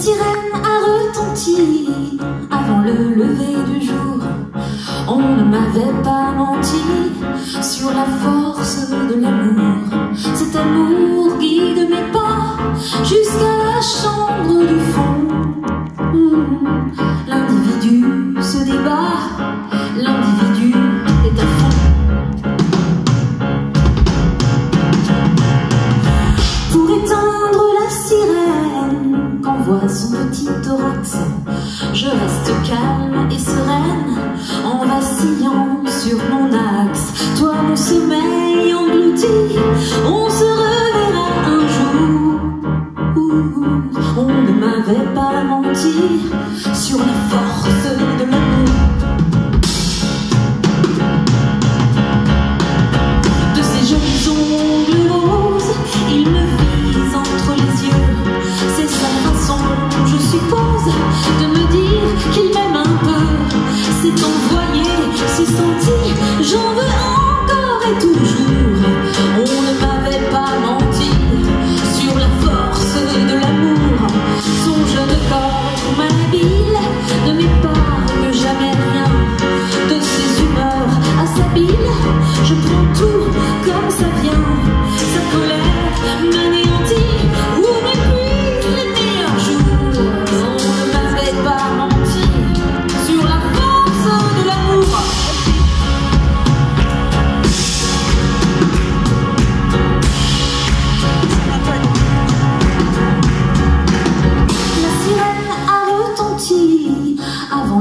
Sirène a retenti avant le lever du jour. On ne m'avait pas menti sur la force de l'amour. Cet amour guide mes pas jusqu'à la chambre du fond. Mmh. L'individu se débat, qu'envoie son petit thorax, je reste calme et sereine en vacillant sur mon axe. Toi, mon sommeil englouti, on se reverra un jour. On ne m'avait pas menti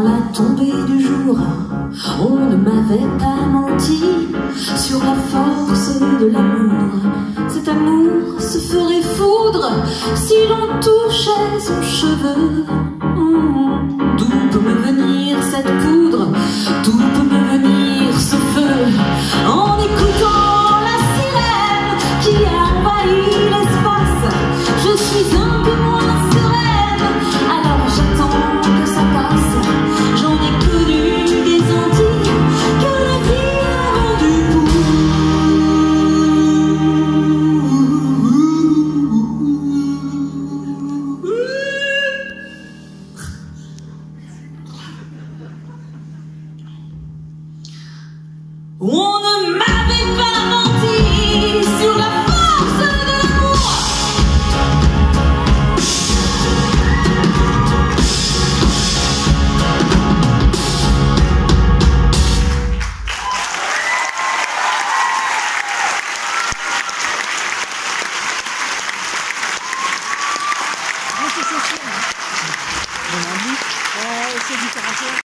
la tombée du jour. On ne m'avait pas menti sur la force de l'amour. Cet amour se ferait foudre si l'on touchait son cheveu. Mmh. D'où peut me venir On ne m'avait pas menti sur la force de l'amour. c'est sûr. On